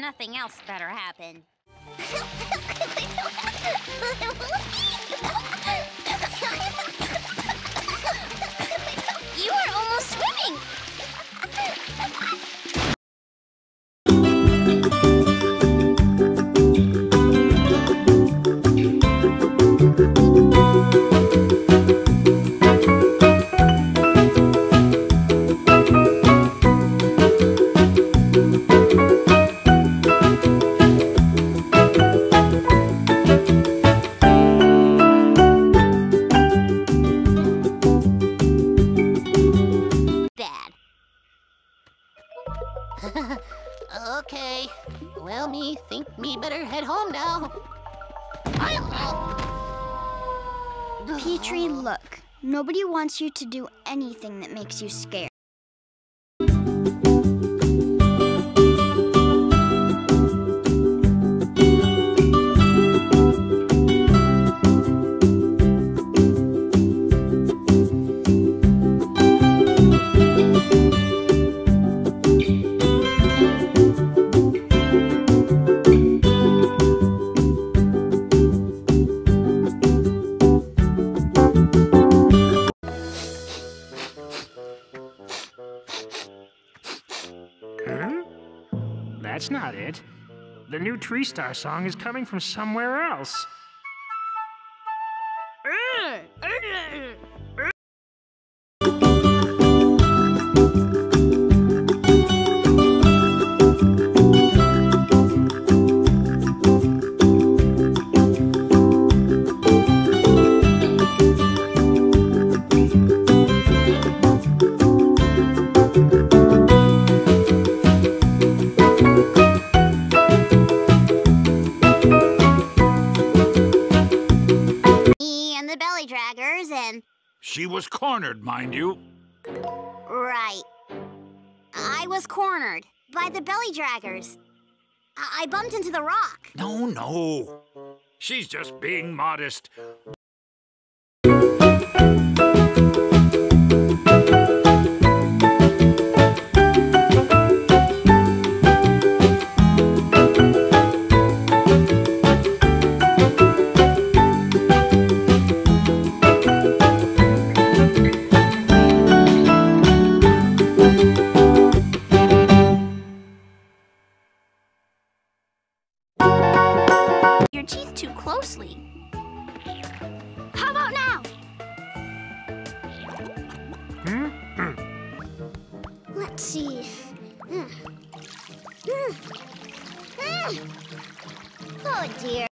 something else better happen. okay. Well, me think me better head home now. Petrie, look. Nobody wants you to do anything that makes you scared. Huh? That's not it. The new Tree Star song is coming from somewhere else. Belly draggers and. She was cornered, mind you. Right. I was cornered by the belly draggers. I, I bumped into the rock. No, no. She's just being modest. Closely. How about now? Let's see. Mm. Mm. Mm. Oh dear.